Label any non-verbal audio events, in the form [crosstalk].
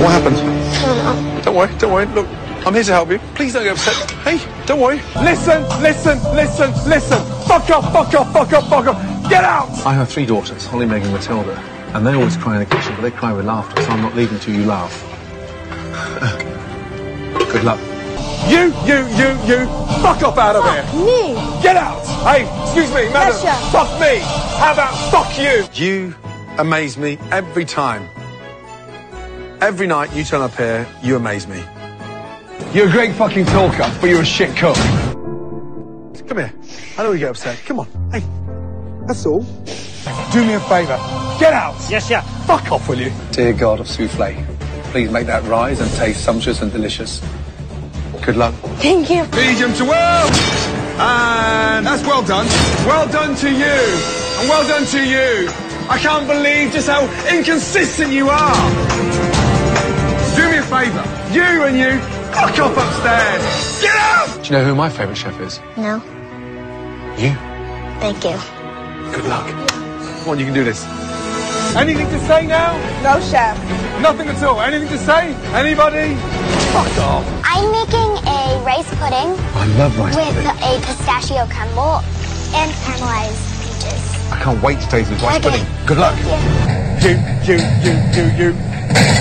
What happened? I don't know. Don't worry, don't worry. Look, I'm here to help you. Please don't get upset. Hey, don't worry. Listen, listen, listen, listen. Fuck off, fuck off, fuck off, fuck off. Get out! I have three daughters, Holly, Megan, Matilda, and they always cry in the kitchen, but they cry with laughter, so I'm not leaving till you laugh. [laughs] Good luck. You, you, you, you. Fuck off out of here. Me. Get out! Hey, excuse me, madam. Yes. Fuck me. How about fuck you? You amaze me every time. Every night you turn up here, you amaze me. You're a great fucking talker, but you're a shit cook. Come here. I know you get upset. Come on. Hey. That's all. Do me a favour. Get out! Yes, yeah. Fuck off, will you? Dear God of souffle, please make that rise and taste sumptuous and delicious. Good luck. Thank you. Medium to well. And that's well done. Well done to you. And well done to you. I can't believe just how inconsistent you are. You and you, fuck off upstairs. Get out! Do you know who my favourite chef is? No. You. Thank you. Good luck. Come on, you can do this. Anything to say now? No, chef. Nothing at all. Anything to say? Anybody? Fuck off. I'm making a rice pudding I love rice with pudding. a pistachio crumble and caramelized peaches. I can't wait to taste this rice Okay. pudding. Good luck. You, you, you, you, you. Get out!